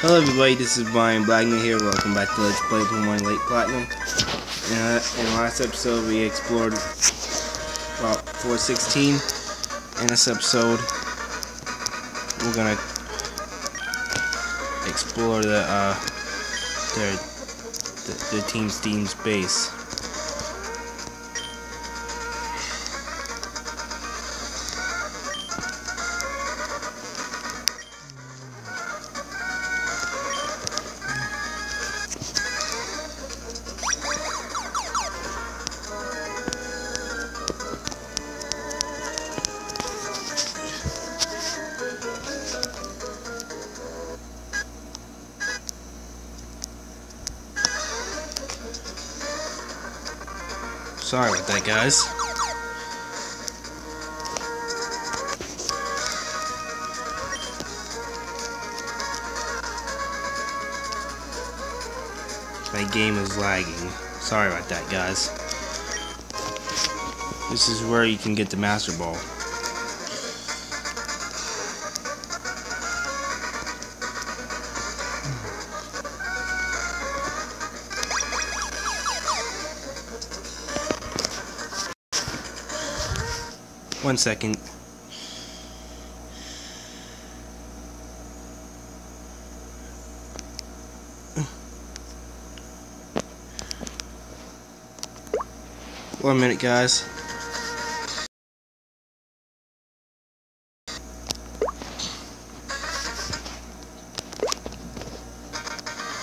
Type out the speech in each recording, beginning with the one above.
Hello everybody, this is Bryan Blackner here. Welcome back to Let's Play Pokemon Light Platinum. Uh, in last episode we explored Route 416. In this episode we're gonna explore the uh their the, the Team Steam's base. Guys. My game is lagging. Sorry about that, guys. This is where you can get the Master Ball. One second. One minute, guys.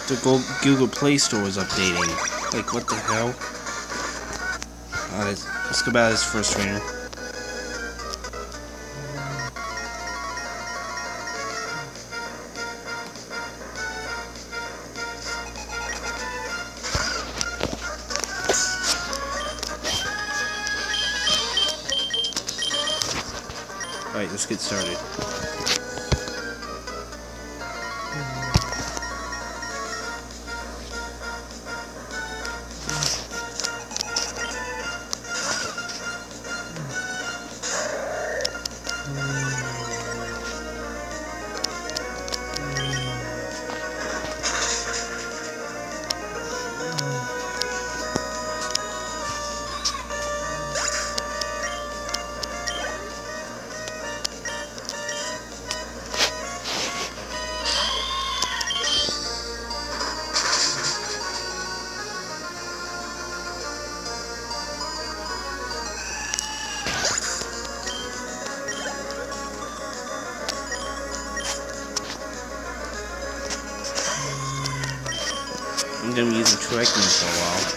The Google Play Store is updating. Like, what the hell? Let's, let's go back to this first trainer. Using Tracking for.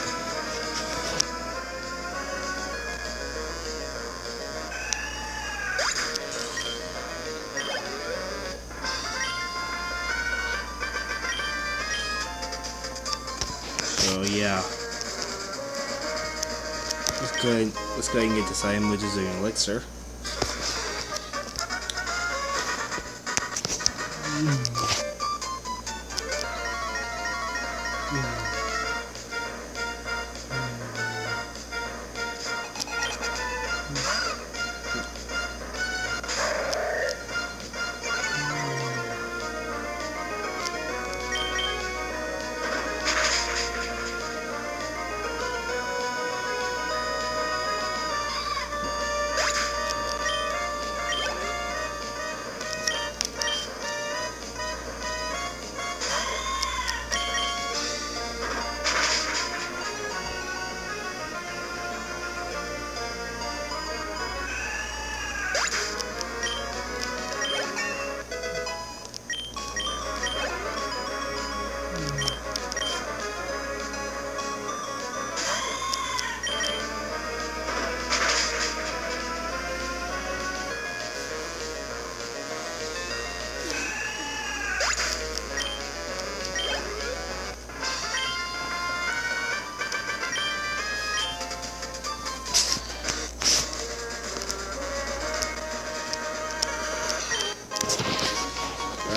So yeah. Let's go ahead, let's go ahead and get this item, which is an elixir.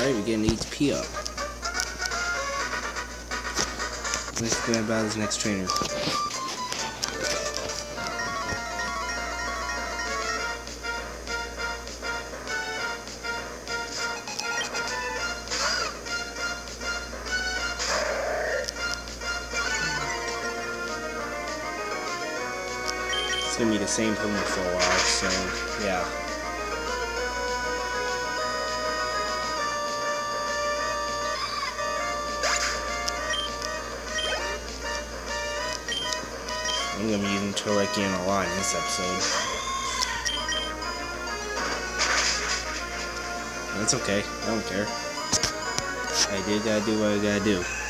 Alright, we're getting HP up. Let's go and buy this next trainer. It's gonna be the same Pokemon for a while, so yeah. Using a lot in this episode. That's okay, I don't care. I did gotta do what I gotta do.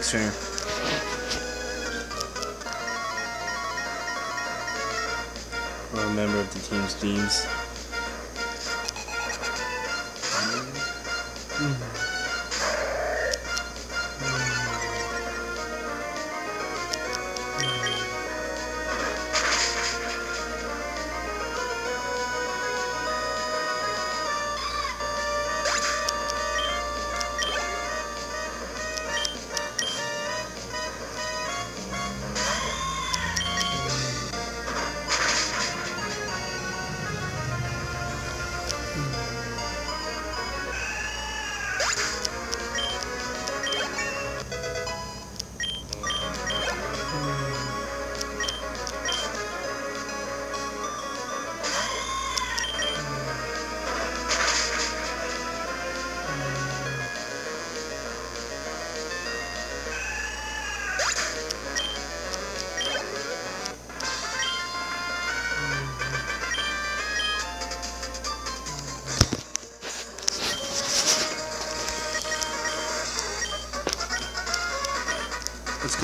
Trainer. Or a member of the team's teams.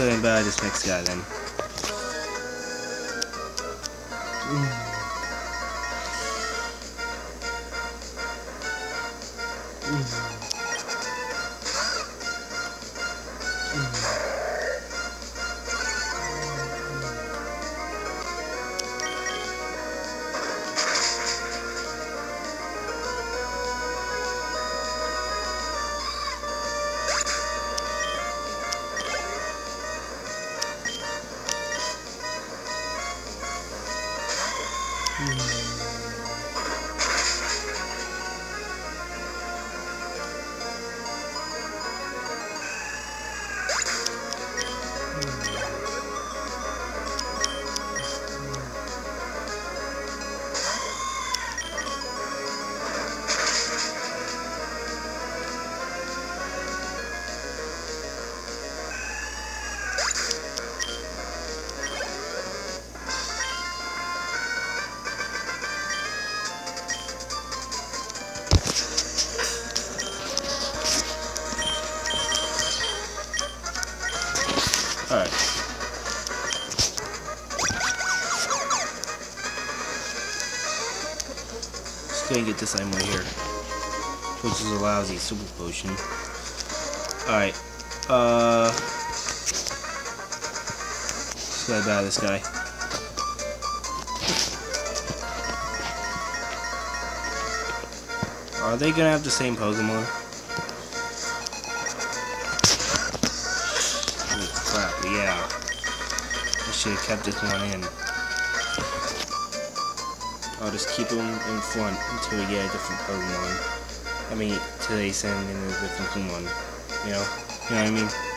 And buy this next guy then. Get this item right here. Which is a lousy super potion. Alright. Uh. Just gotta this guy. Are they gonna have the same Pokemon? Holy crap, yeah. I should have kept this one in. I'll just keep them in front until we get a different Pokemon. I mean, till they send in a different Pokemon. You know? You know what I mean?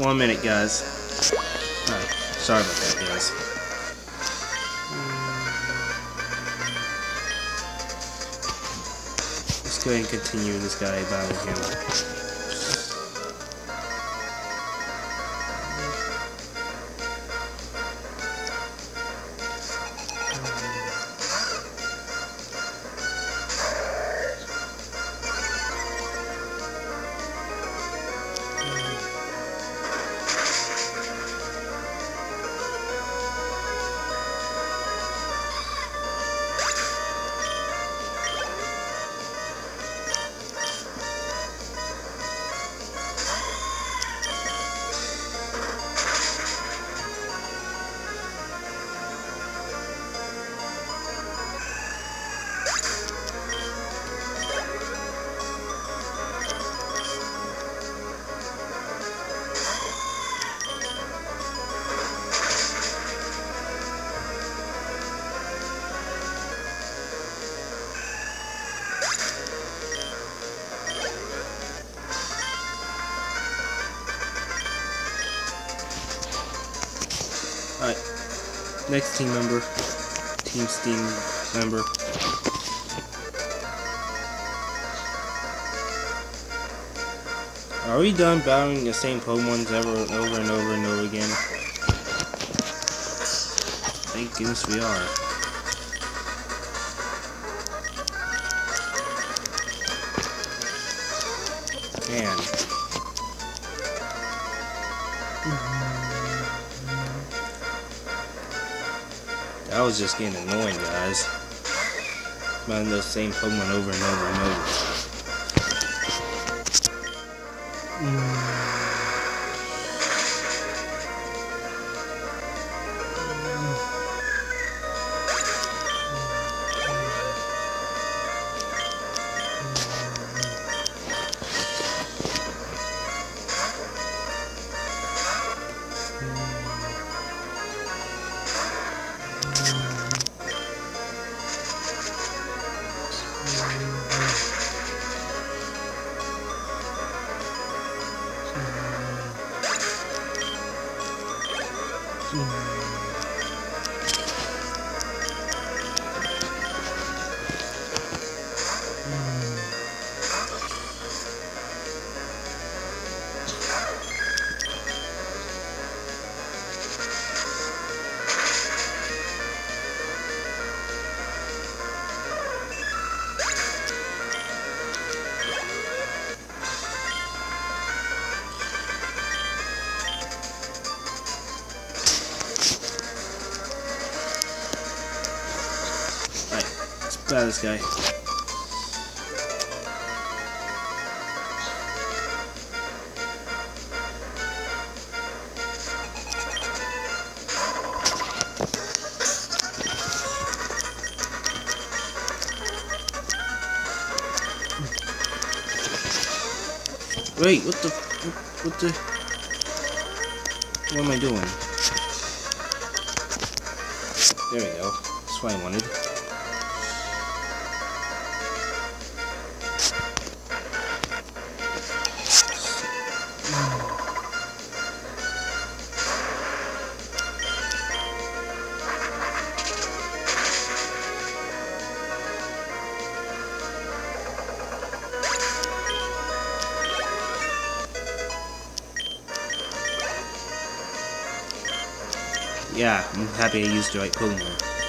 One minute, guys. Alright, sorry about that, guys. Let's go ahead and continue this guy battling him. Next team member. Team Steam member. Are we done battling the same Pokemons ever over and over and over again? Thank goodness we are. Man. That was just getting annoying, guys. Running those same Pokemon over and over and over. Mm. Battle this guy. Wait, what the, what, what the, what am I doing? There we go. That's what I wanted. Yeah, I'm happy I used the right Pokemon.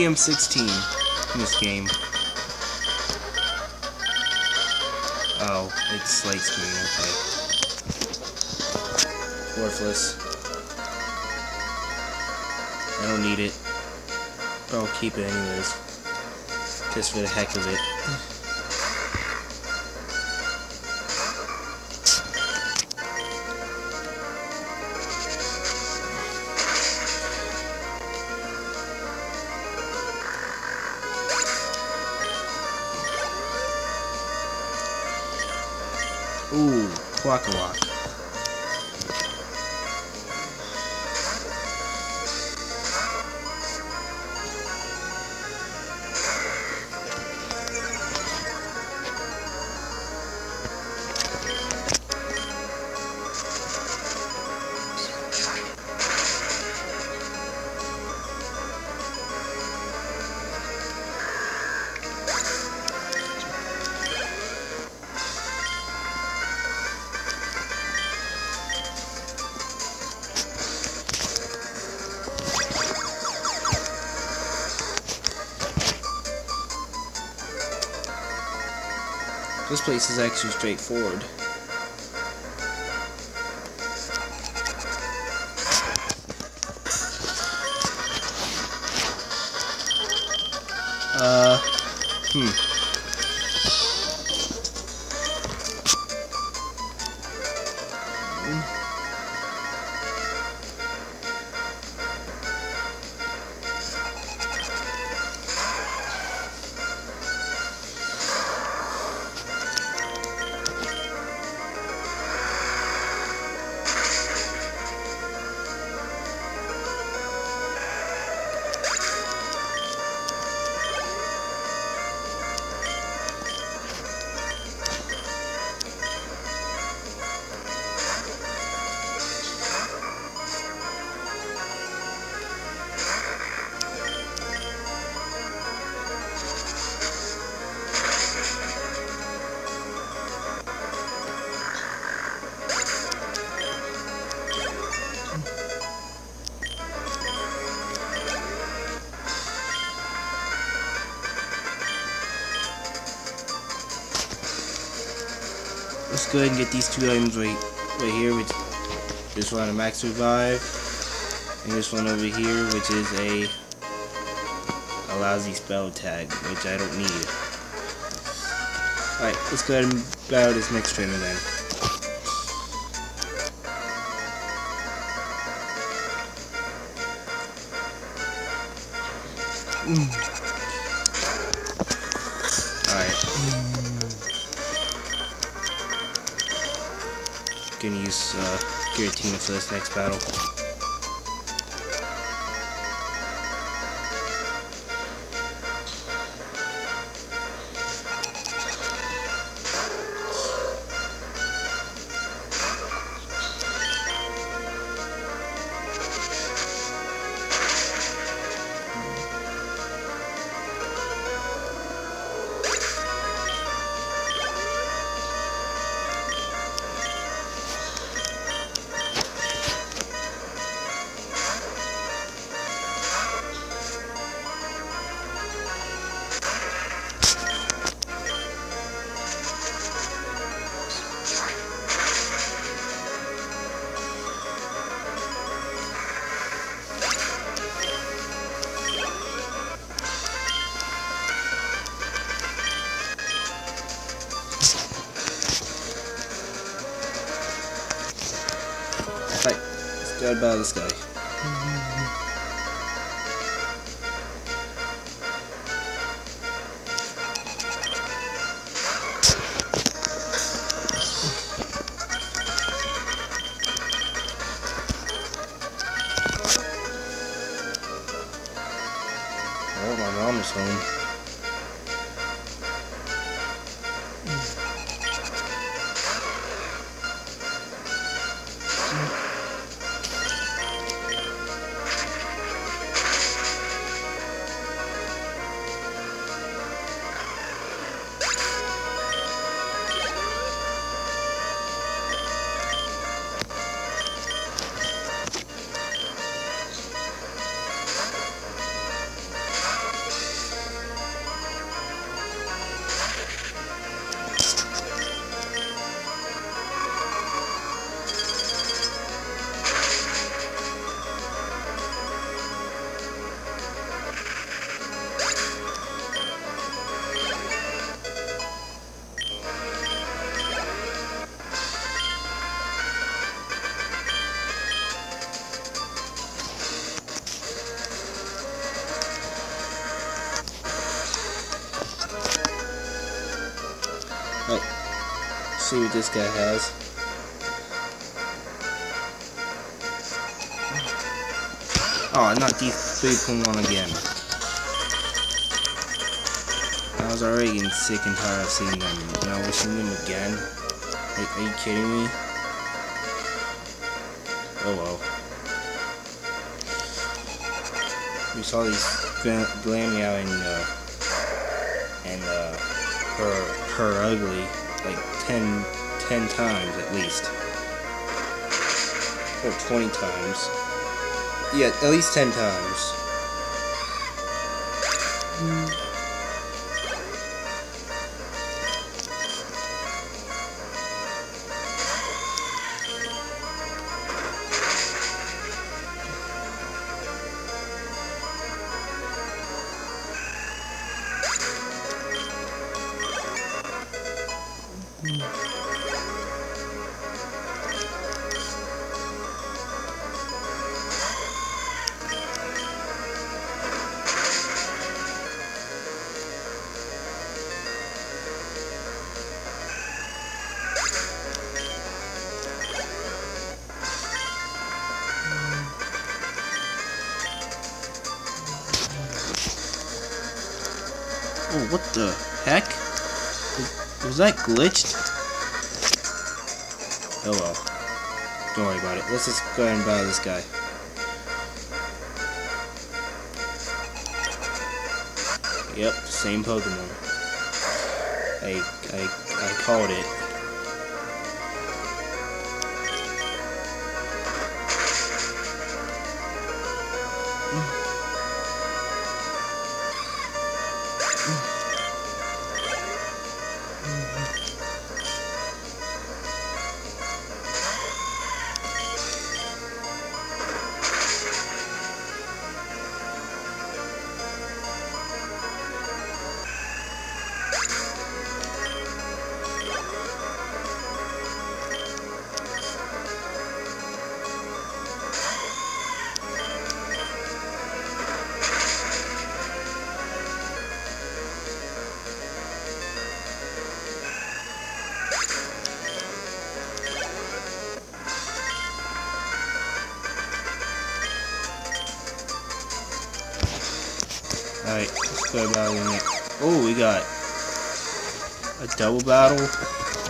TM 16 in this game. Oh, it's light screen, okay. Worthless. I don't need it. I'll keep it anyways. Just for the heck of it. Авакова. This place is actually straightforward. Uh, hmm. Let's go ahead and get these two items right, right here, which this one a max revive, and this one over here, which is a, a lousy spell tag, which I don't need. Alright, let's go ahead and battle this next trainer then. 15 for this next battle. Let's go See what this guy has. Oh, not D3.1 again. I was already getting sick and tired of seeing them. Now we're seeing them again. Like, are you kidding me? Oh well. We saw these Glameow and uh, and uh, her her ugly like 10, 10 times at least, or twenty times. Yeah, at least ten times. Glitched? Oh well. Don't worry about it. Let's just go ahead and battle this guy. Yep, same Pokemon. I, I, I called it. Battle.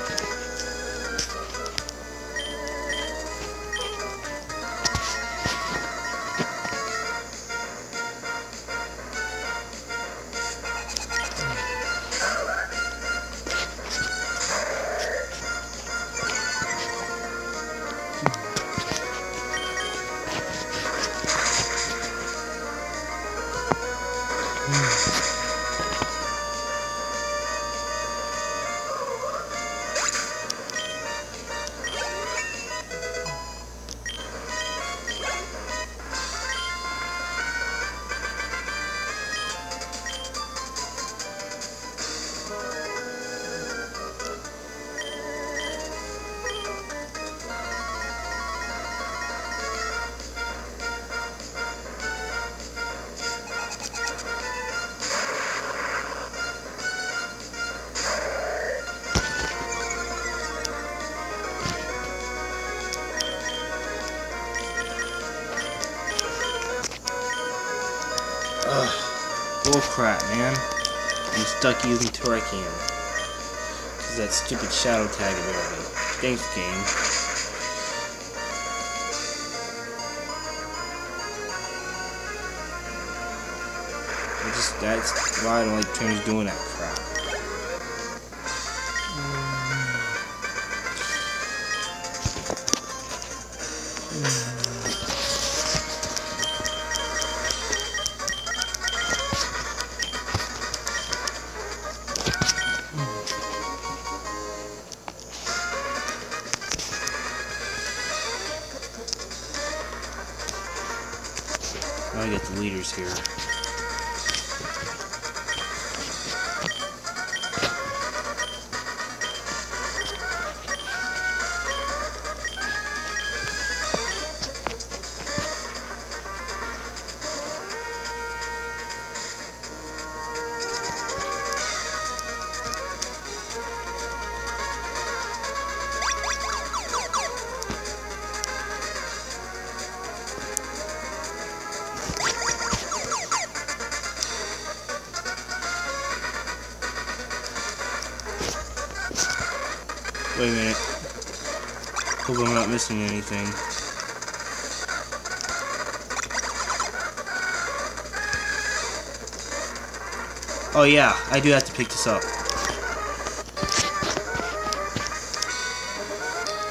Bull crap, man. I'm stuck using Terrakion. Cause that stupid shadow tag ability. Thanks, game. Just that's why I don't like trainers doing that crap. Wait a minute. Hope I'm not missing anything. Oh yeah, I do have to pick this up.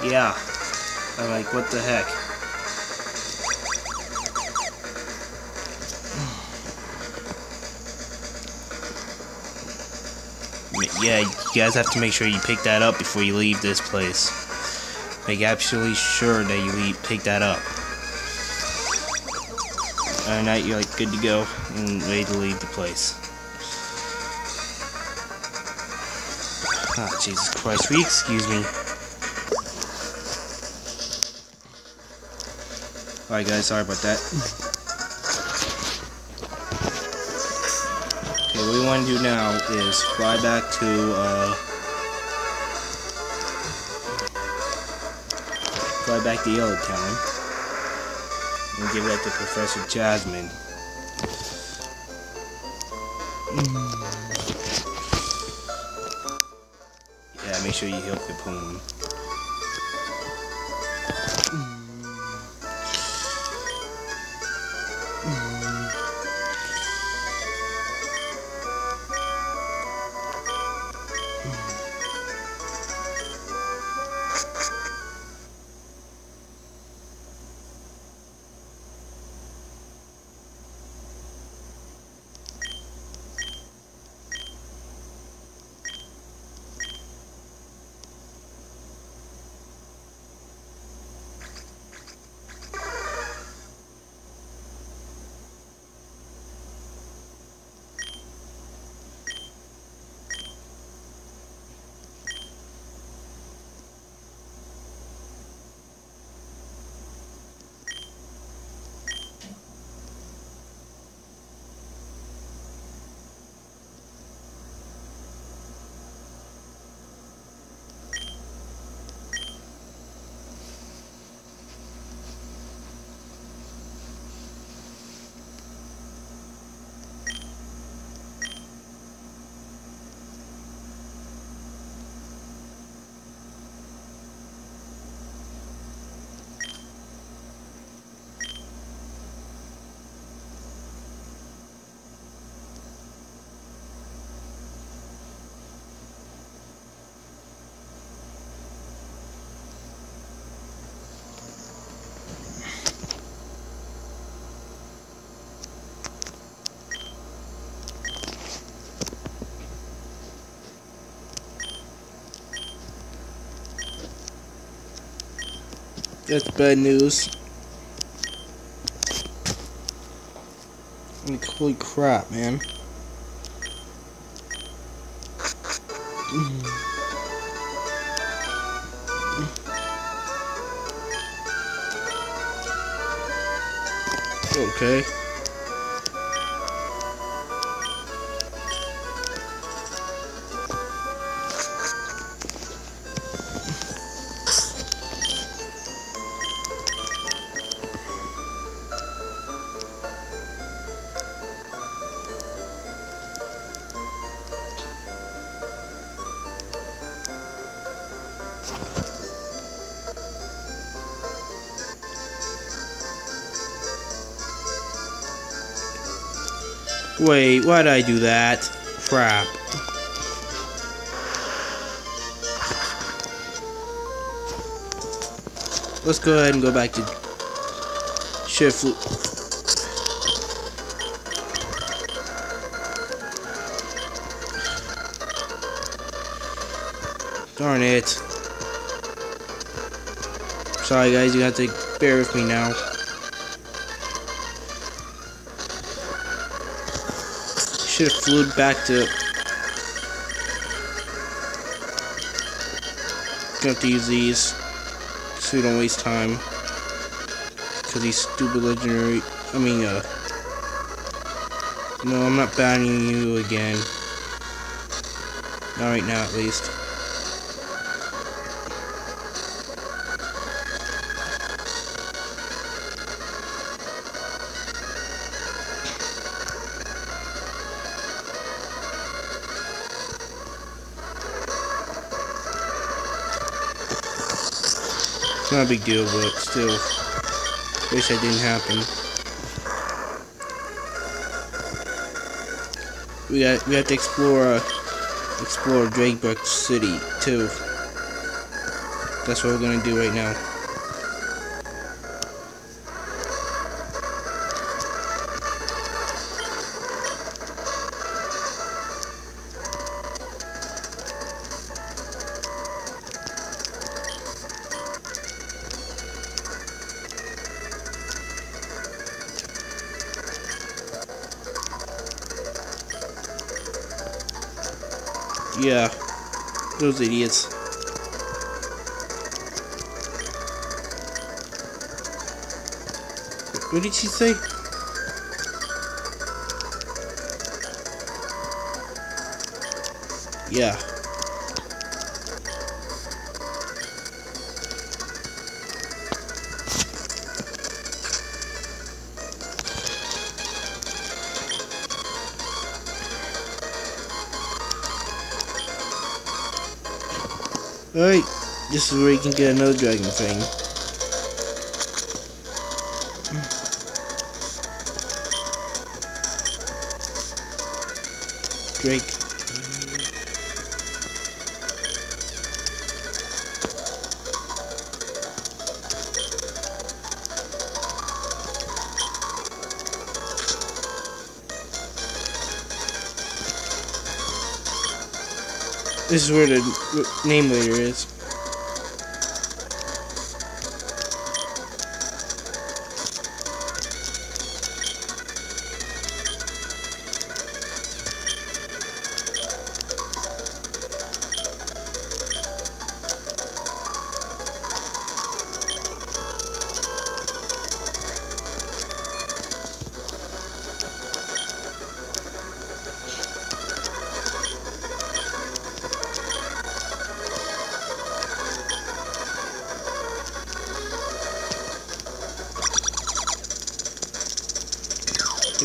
Yeah. I'm like, what the heck? Yeah, you guys have to make sure you pick that up before you leave this place. Make absolutely sure that you leave, pick that up. And now you're like good to go and ready to leave the place. Ah, Jesus Christ, we excuse me? Alright guys, sorry about that. What we want to do now is fly back to, uh... Fly back to Yellow Town. And give that to Professor Jasmine. Yeah, make sure you heal Capone. That's bad news. Holy crap, man. Okay. Wait, why'd I do that? Crap. Let's go ahead and go back to shift. Darn it. Sorry guys, you have to bear with me now. Should have flew back to... Gonna have to use these so we don't waste time. Because these stupid legendary... I mean, uh... No, I'm not banning you again. Not right now, at least. Not a big deal, but still, wish that didn't happen. We got we have to explore uh, explore Drakebreath City too. That's what we're gonna do right now. Yeah, those idiots. What did she say? Yeah. Alright, this is where you can get another dragon thing. Drake. This is where the name leader is.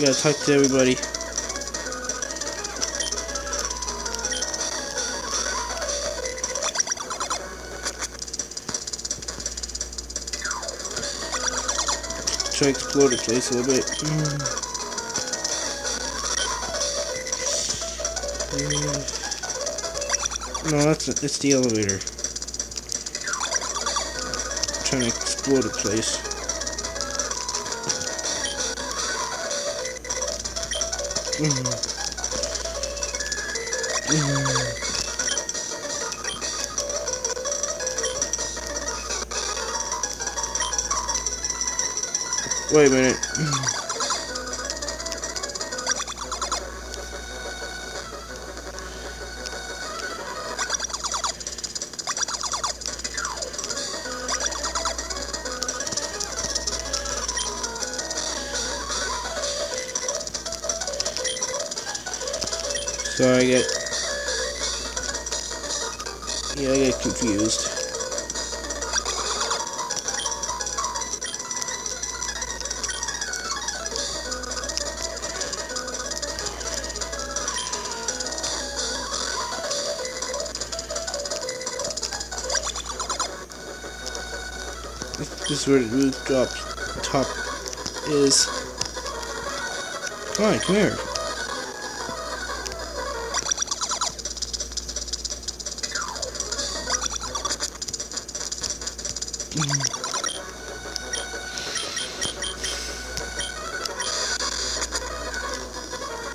Gotta talk to everybody. Try to explore the place a little bit. Mm. No, that's it's the elevator. trying to explore the place. Mm. Wait a minute. Mm. Sorry, I get. Yeah, I get confused. This is where the roof drop top is. On, come here.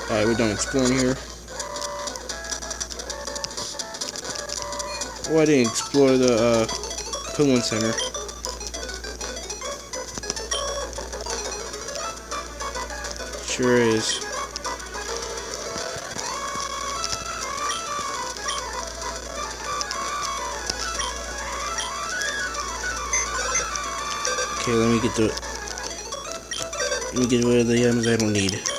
Alright, we're done exploring here. Oh, I didn't explore the uh, Pokemon Center. Sure is. Okay, let me get the let me get rid of the items I don't need.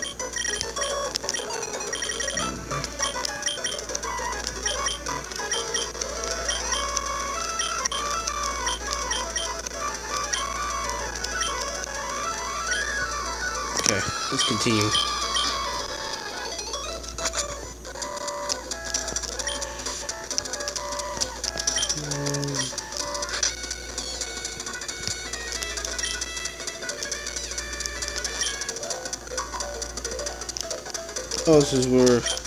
Oh, this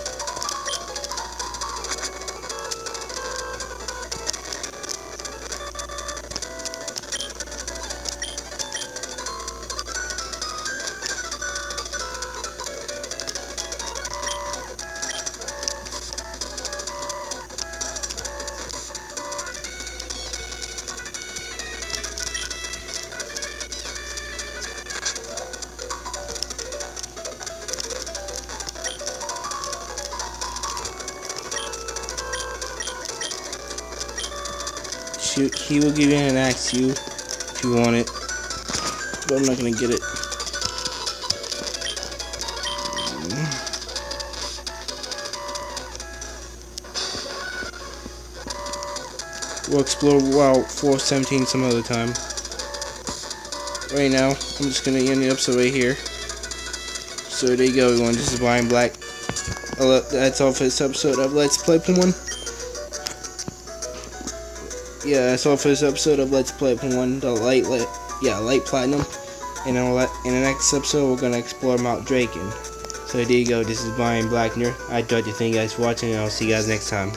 Shoot, he will give you an axe you if you want it. But I'm not gonna get it. We'll explore Route 417 some other time. Right now, I'm just gonna end the episode right here. So there you go, everyone. This is Bryan Black. That's all for this episode of Let's Play Pokemon. Yeah, that's all for this episode of Let's Play One, The light, light, yeah, light platinum. And in the next episode, we're gonna explore Mount Draken. So there you go. This is Bryan Blackner. I'd like to thank you guys for watching, and I'll see you guys next time.